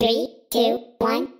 Three, two, one.